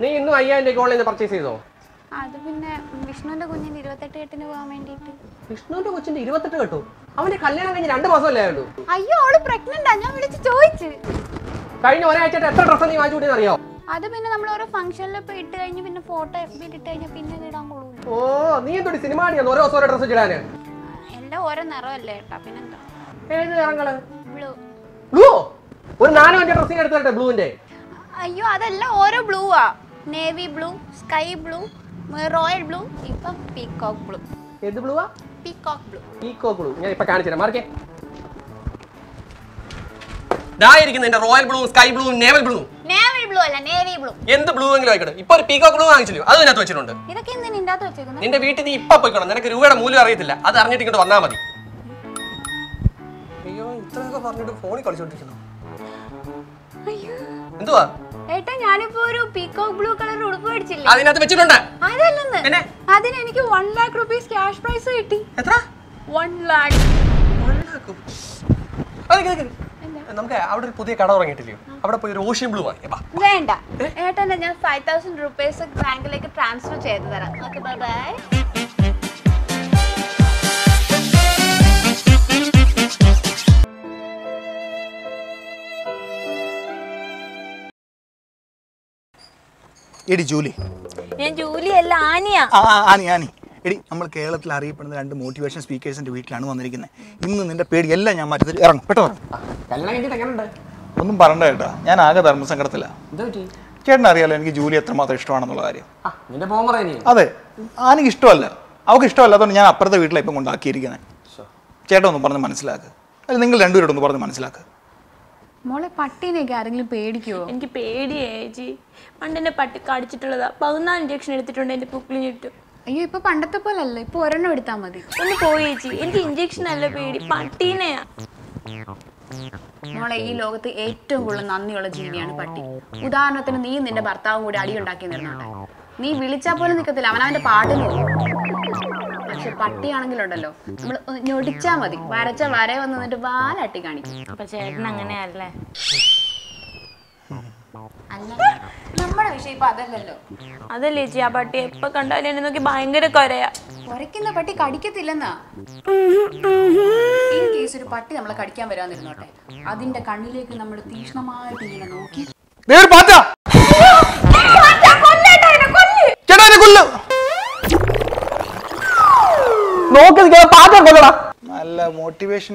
നീ ഇന്നും അയ്യായിരം രൂപ ഓൺലൈനിൽ പർച്ചേസ് ചെയ്തോ? അത് പിന്നെ വിഷ്ണുന്റെ കുഞ്ഞിന് ഇരുപത്തെട്ട് കെട്ടിന് പോകാൻ വേണ്ടിട്ട് വിഷ്ണുന്റെ കൊച്ചിന്റെ ഇരുപത്തെട്ട് കേട്ടോ? അവന്റെ കല്യാണം കഴിഞ്ഞ് രണ്ട് മാസമല്ലേ ആയുള്ളൂ. അയ്യോ അവൾ പ്രഗ്നന്റാ ഞാൻ വിളിച്ച് ചോദിച്ചു. കഴിഞ്ഞ ഒരാഴ്ച എത്ര ഡ്രസ്സ് നീ വാങ്ങിച്ചു കൂട്ടിയെന്ന് അറിയോ? അത് പിന്നെ നമ്മൾ ഓരോ ഫംഗ്ഷനിൽ പോയി ഇട്ട് കഴിഞ്ഞ് പിന്നെ ഫോട്ടോ എഫ് ബിയിൽ ഇട്ട് കഴിഞ്ഞാൽ പിന്നെ ഇടാൻ കൊള്ളൂല. ഓ നീ എന്തൊരു സിനിമ ആണിയാന്ന് ഓരോ ദിവസം ഓരോ ഡ്രസ്സ് ഇടാന്. എല്ലാം ഓരോ നിറമല്ലേ ഏട്ടാ പിന്നെന്താ? ഏത് നിറങ്ങൾ? ബ്ലൂ ബ്ലൂ ഒരു നാലോ അഞ്ചോ ഡ്രസ്സിങ് എടുത്തിട്ടെ ബ്ലൂവിന്റെ അയ്യോ അതെല്ലാം ഓരോ ബ്ലൂ ആ. Navy blue sky blue royal blue ഇപ്പം പീകോക്ക് ബ്ലൂ ഏത് ബ്ലൂവാ പീകോക്ക് ബ്ലൂ പീകോക്ക് ബ്ലൂ ഞാൻ ഇപ്പൊ കാണിച്ചു മാർക്കേ ഇതായിരിക്കുന്നു എന്റെ royal blue sky blue naval blue naval blue അല്ല നേവി ബ്ലൂ എന്ത് ബ്ലൂ എങ്കിലും ആയിക്കോട്ടെ. ഇപ്പൊ ഒരു പീകോക്ക് ബ്ലൂ വാങ്ങിച്ചില്ലോ അത് ഇതിനകത്ത് വെച്ചിട്ടുണ്ട്. ഇതൊക്കെ എന്തിനാ ഇതിന്റെ അകത്ത് വെച്ചേക്കുന്നത് നിന്റെ വീട്ടിൽ നീ ഇപ്പൊ പോയിക്കണം നിനക്ക് രൂപയുടെ മൂല്യം അറിയത്തില്ല. അത് അറിഞ്ഞിട്ട് ഇങ്ങോട്ട് വന്നാ മതി. അയ്യോ ഇത്രയൊക്കെ പറഞ്ഞിട്ട് ഫോണിൽ കളിച്ചോണ്ടിരിക്കുന്നു. എന്തുവാ? ഏട്ടാ ഞാനിപ്പോ ഒരു പീകോക്ക് ബ്ലൂ കളർ ഉടുപ്പ് മേടിച്ചില്ലേ? അതിനകത്ത് വെച്ചിട്ടുണ്ട്. അതല്ലെന്ന്? അതിന് എനിക്ക് one lakh rupees cash prize കിട്ടി. എത്ര? വൺ ലാക്ക്. നമുക്ക് അവിടെ ഒരു പുതിയ കട തുടങ്ങിയിട്ടില്ലയോ? അവിടെ പോയി ഒരു ഓഷ്യൻ ബ്ലൂ വാങ്ങി. വേണ്ട. ഏട്ടനെ ഞാൻ ഫൈവ് തൗസൻഡ് റുപ്പീസ് ബാങ്കിലേക്ക് ട്രാൻസ്ഫർ ചെയ്ത് തരാം. ഓക്കെ ബൈ എടി ജൂലി. ഞാൻ ജൂലിയല്ല ആനിയാ. ആ ആ, ആനി ആനി. എടി നമ്മൾ കേരളത്തിൽ അറിയപ്പെടുന്ന രണ്ട് മോട്ടിവേഷൻ സ്പീക്കേഴ്സിന്റെ വീട്ടിലാണ് വന്നിരിക്കുന്നത് ഇന്ന് നിന്റെ പേടി എല്ലാം ഞാൻ മാറ്റി തരും. ഇറങ്ങും കേട്ടോ ഇറങ്ങ്. കല്യാണം കഴിഞ്ഞിട്ട് എങ്ങനെയുണ്ട് ഒന്നും പറയണ്ട കേട്ടോ. ഞാൻ ആകെ ധർമ്മസങ്കടത്തില്ല എന്താ പറ്റി? ചേട്ടൻ അറിയാലോ എനിക്ക് ജൂലി എത്രമാത്രം ഇഷ്ടമാണെന്നുള്ള കാര്യം. ആ നിന്റെ പോകാൻ പറയാ അതെ ആനിക്ക് ഇഷ്ടമല്ല. അവൾക്ക് അതുകൊണ്ട് ഞാൻ അപ്പുറത്തെ വീട്ടിലാണ് ഇപ്പം കൊണ്ടാക്കിയിരിക്കുന്നത് ചേട്ടൻ ഒന്ന് പറഞ്ഞ് മനസ്സിലാക്കുക അല്ലെങ്കിൽ നിങ്ങൾ രണ്ടുപേരോട് ഒന്ന് പറഞ്ഞ് മനസ്സിലാക്ക്. മോളെ പട്ടീനെയൊക്കെ ആരെങ്കിലും പേടിക്കുവോ? എനിക്ക് പേടിയേ ചേച്ചി. പണ്ട് എന്നെ പട്ടി കടിച്ചിട്ടുള്ളതാ. പതിനാല് ഇഞ്ചക്ഷൻ എടുത്തിട്ടുണ്ട് എന്റെ പുക്കിളിന് ചുറ്റും അയ്യോ ഇപ്പൊ പണ്ടത്തെ പോലെ അല്ല ഇപ്പൊ ഒരെണ്ണം എടുത്താൽ മതി. ഒന്ന് പോയി ചേച്ചി. എനിക്ക് ഇഞ്ചക്ഷൻ അല്ല പേടി. പട്ടീനെയാ. മോളെ ഈ ലോകത്ത് ഏറ്റവും കൂടുതൽ നന്ദിയുള്ള ജീവിയാണ് പട്ടി. ഉദാഹരണത്തിന് നീ നിന്റെ ഭർത്താവും കൂടി അടിയുണ്ടാക്കി നിന്നോട്ടെ നീ വിളിച്ചാൽ പോലും നിൽക്കത്തില്ല അവനവന്റെ പാട്ടിന് പോകും പക്ഷെ പട്ടിയാണെങ്കിലുണ്ടല്ലോ. നമ്മൾ ഞൊടിച്ചാ മതി. വരച്ച വര വന്ന് നിന്നിട്ട് വാലട്ടി കാണിക്കും. അപ്പൊ ചേട്ടൻ അങ്ങനെയല്ലേ? അല്ല നമ്മുടെ വിഷയം ഇപ്പൊ അതല്ലല്ലോ. അതല്ലേ ചേച്ചി ആ പട്ടി? എപ്പൊ കണ്ടാലും എന്നെ നോക്കി ഭയങ്കര കൊരയാ. കുരയ്ക്കുന്ന പട്ടി കടിക്കത്തില്ലെന്നാ. ഈ കേസ് ഒരു പട്ടി നമ്മളെ കടിക്കാൻ വരാന്നിരുന്നോട്ടെ അതിന്റെ കണ്ണിലേക്ക് നമ്മൾ തീക്ഷ്ണമായിട്ട് ഇങ്ങനെ നോക്കി. ചേട്ടാ കൊല്ല്. നോക്കി നിൽക്കുന്ന പാത്രം കൊല്ലണം നല്ല മോട്ടിവേഷൻ